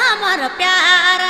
हमर प्यार।